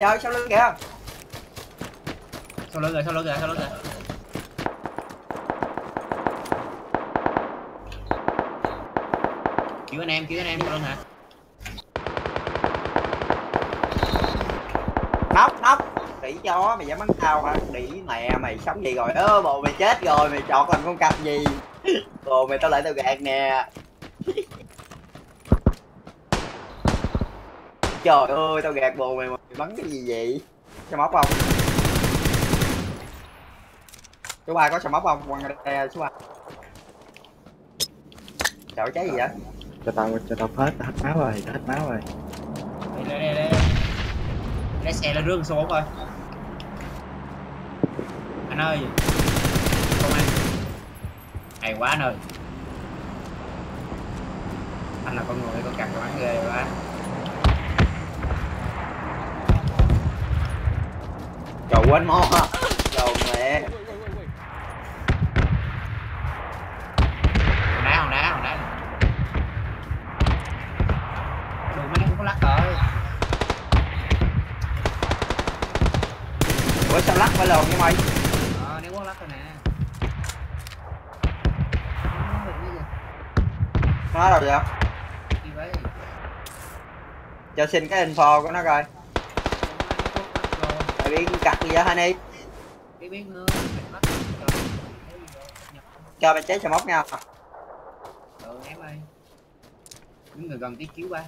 trời sau lưng kìa? Sau lưng rồi sau lưng rồi sau lưng rồi cứu anh em cứu anh em sau lưng hả nóc nóc. Đỉ chó mày dám bắn tao hả? Đỉ mẹ mày sống gì rồi. Ơ bộ mày chết rồi mày chọt làm con cặp gì? Bồ mày tao lại tao gạt nè trời ơi tao gạt bồ mày mà mày bắn cái gì vậy? Sao móc không số ba có sao móc không quăng ra số ba. Trời cháy gì vậy? Cho tao cho tao hết hết máu rồi hết máu rồi. Đây đây đây đây. Lấy xe lên rương số bốn thôi anh ơi. Công an. Hay quá anh ơi. Anh là con người con cặc con bán ghê quá trời quên mo trời mẹ đá hòn đá đường mấy không có lắc rồi. Ủa sao lắc phải lồn với mày? Ờ nếu có lắc rồi nè. Nó đâu vậy? Cho xin cái info của nó coi tại vì cặt gì vậy honey biết biết nữa lắc cho mày cháy sao móc nha ừ em ơi những người gần tí cứu ba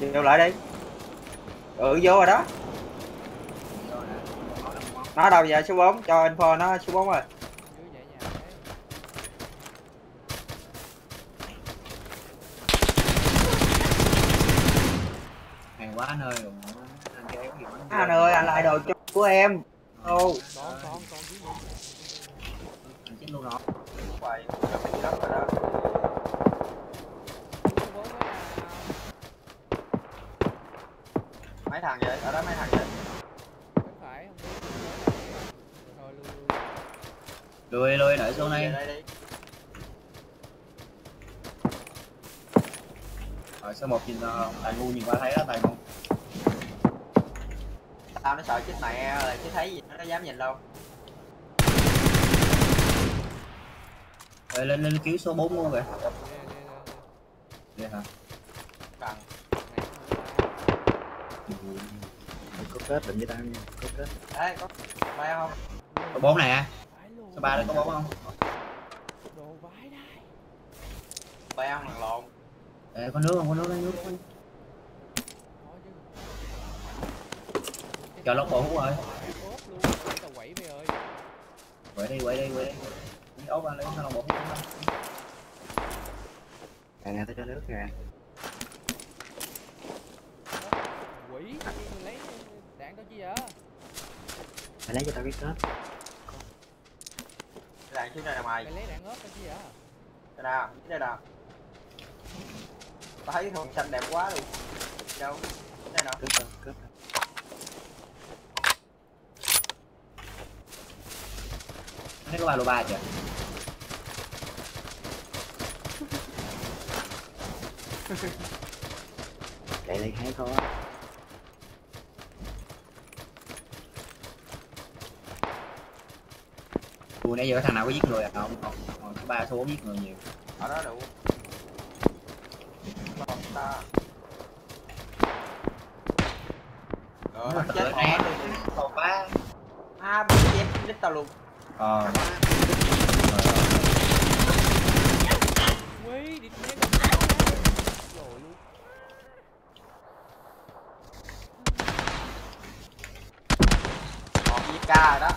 vậy vô lại đi ừ vô rồi đó nó đâu giờ số 4 cho info nó số 4 rồi dưới vậy nhà đấy hay quá anh ơi rồi anh kéo gì bắn anh ơi anh lại đồ chung của em. Ô. Còn còn còn luôn rồi cho là mấy thằng vậy? Ở đó mấy thằng vậy? Lùi lùi đợi xuống đây. Rồi số một nhìn uh, tài ngu nhìn qua thấy đó tài ngu tao nó sợ chết mẹ rồi chứ thấy gì nó dám nhìn đâu. Rồi lên lên cứu số 4 luôn kìa. Vậy hả? Cần Này, có kết định với tao nha có kết. Ê có bay không? Số 4 nè. Vãi luôn. số 3 đó có 4 không? Đồ vãi đây bay không lần lộn? Ê, có nước không? Có nước lấy nước. có chứ cho lóc bộ hút rồi. Quẩy mày ơi. Quậy đi quậy đi quậy đi. Lấy ốp ra lấy sao lóc bộ hút à nè tao cho nước nè. Quỷ mày lấy đạn tao chi vậy? Mày lấy cho tao cái kết đàn xuống đây nè mày. Mày lấy đạn ốp tao chi vậy? Đây nào đây nào tao thấy cái thùng xanh đẹp quá luôn. Đâu? Đây nào kết tao kết tao thấy có ba lô ba chưa chạy lên hái có Ui nãy giờ có thằng nào có giết người à? Không còn còn số ba số bốn giết người nhiều. Ở đó đủ. Còn ta. Tự chết rồi. Còn ba. À bắn chết đít tao luôn ờ quỷ ca rồi đó